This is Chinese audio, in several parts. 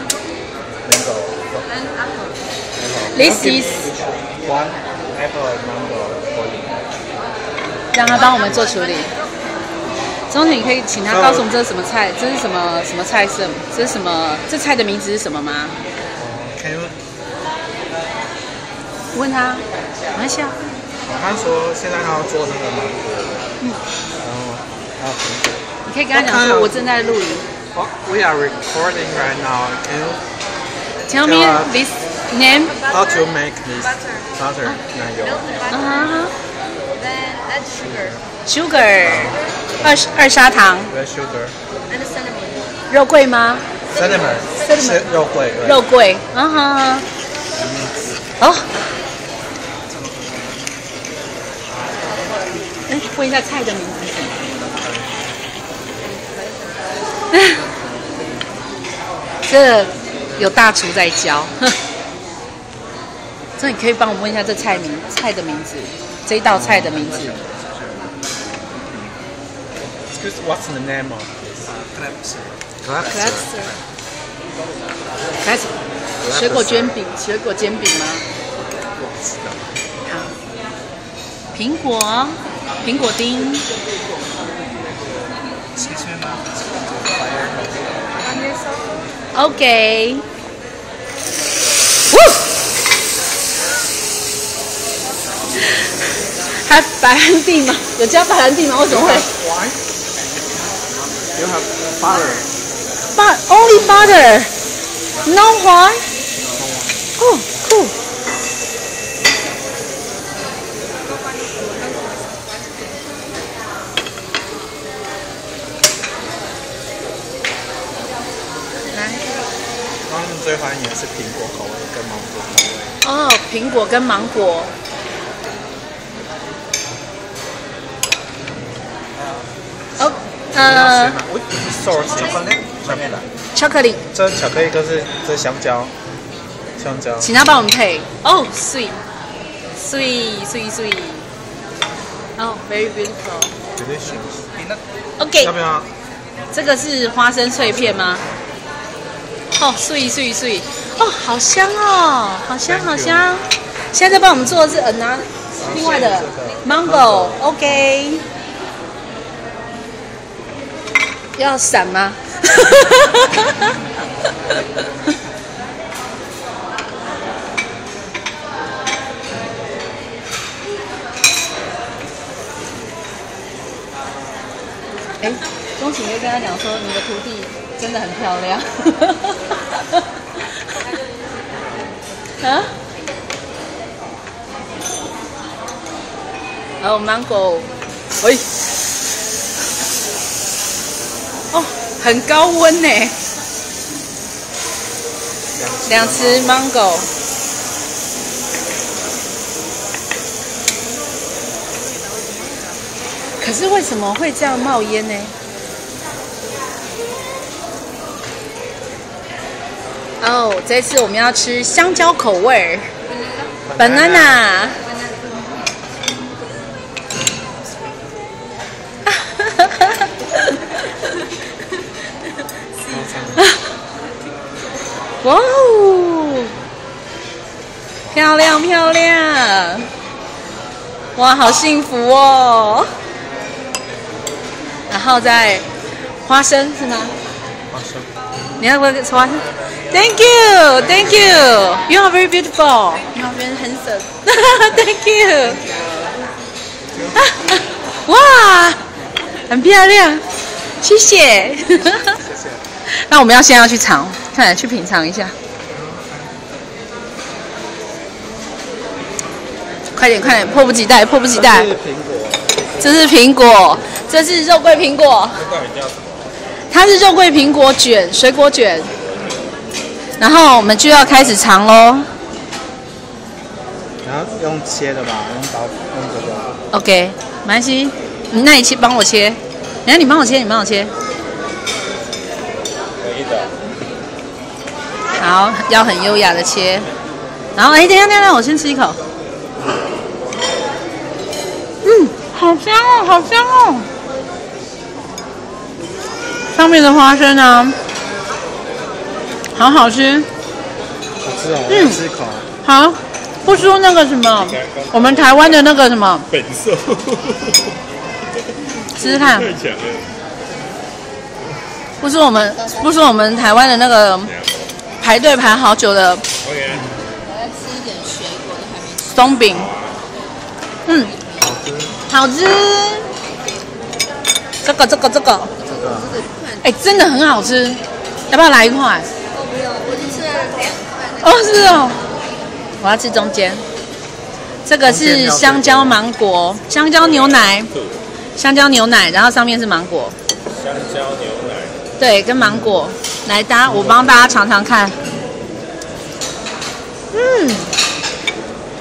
Mango. and apple. Apple. This I'll give is- one apple mango for you. 让他帮我们做处理。钟姐，你可以请他告诉我们这是什么菜，这是什么什么菜色，这是什么？这菜的名字是什么吗？Can you？问他，马来西亚。他说现在他要做那个芒果，嗯然后还有苹果。你可以跟他讲说，我正在录影。What we are recording right now. Can you Tell me Tell us. this name. how to make this Butter. butter 奶油？ Milk and 啊 butter. 哈 Then add sugar ，sugar，二二砂糖， Red sugar. and cinnamon. 肉桂吗？ Cinnamon. Cinnamon. 是肉桂。对肉桂，啊哈哈。哦。哎，问一下菜的名字 这有大厨在教。这你可以帮我们问一下这菜名菜的名字，这一道菜的名字。Excuse, what's the name of this? Crepes. Crepes. 开始，水果卷饼，水果煎饼吗？好，苹果，苹果丁，Excuse me, ma'am. Onion sauce. OK。还白兰地吗？有加白兰地吗？为什么会 Why? You have butter. ？But only butter, no wine. Oh, 是苹果口味跟芒果口味。哦，苹果跟芒果。哦，呃，，sorry，巧克力，巧克力，巧克力，这巧克力就是这香蕉，香蕉。请他帮我们配。哦，sweet，sweet，sweet，sweet。哦，very beautiful。delicious。OK，要不要？这个是花生碎片吗？哦，sweet，sweet，sweet。哦，好香哦，好香好香。现在在帮我们做的是 another 另外的这个 mango，OK。要闪吗？哎，钟情会跟他讲说，你的徒弟真的很漂亮。啊？哦，mango，喂，哦，很高温呢，两只 mango。可是为什么会这样冒烟呢？哦，这次我们要吃香蕉口味儿，banana。哇哦，漂亮漂亮！哇，好幸福哦！然后再花生是吗？花生。你要不要吃花生？Thank you, thank you. You are very beautiful. You are very handsome. thank you. 哇，很漂亮，谢谢。那我们要先要去尝，看来去品尝一下。快点快点，迫不及待，迫不及待这。是苹果，这是苹果，这是肉桂苹果？它是肉桂苹果卷，水果卷。然后我们就要开始尝喽。然后用切的吧，用刀，用这个。OK，没关系，你那你切，帮我切。然后你帮我切，你帮我切。可以的。好，要很优雅的切。然后，哎，等一下，等一下，我先吃一口。嗯，好香哦，好香哦。上面的花生呢，好好吃。好吃哦，嗯要吃一口。好，不输那个什么，我们台湾的那个什么，本色，试试看，太强了。不输我们，不输我们台湾的那个排队排好久的 OK，我要吃一点水果，都还没吃。松饼。嗯，好吃。这个这个这个，这个哎、真的很好吃，要不要来一块？我，不用，我已经吃了两块。哦，是哦，我要吃中间。这个是香蕉芒果，香蕉牛奶，香蕉牛奶，然后上面是芒果，香蕉牛奶，对，跟芒果。来，搭我帮大家尝尝看。嗯，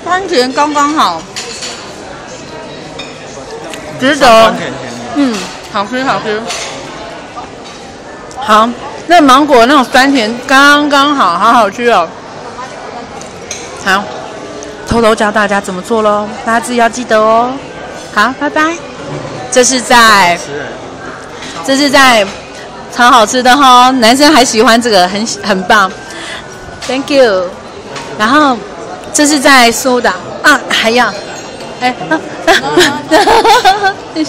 番茄刚刚好，值得。嗯，好吃好吃。好，那芒果那种酸甜刚刚好，好好吃哦。好，偷偷教大家怎么做喽，大家自己要记得哦。好，拜拜。这是在，这是在，超好吃的哈、男生还喜欢这个，很很棒。Thank you。然后这是在苏打啊，还要，哎，啊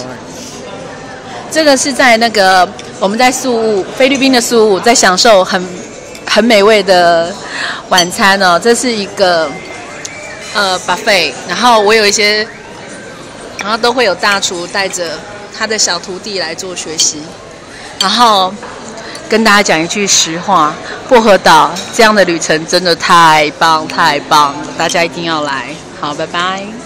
这个是在那个我们在宿务菲律宾的宿务，在享受很很美味的晚餐哦。这是一个呃 buffet，然后我有一些，然后都会有大厨带着他的小徒弟来做学习，然后跟大家讲一句实话，薄荷岛这样的旅程真的太棒太棒了，大家一定要来。好，拜拜。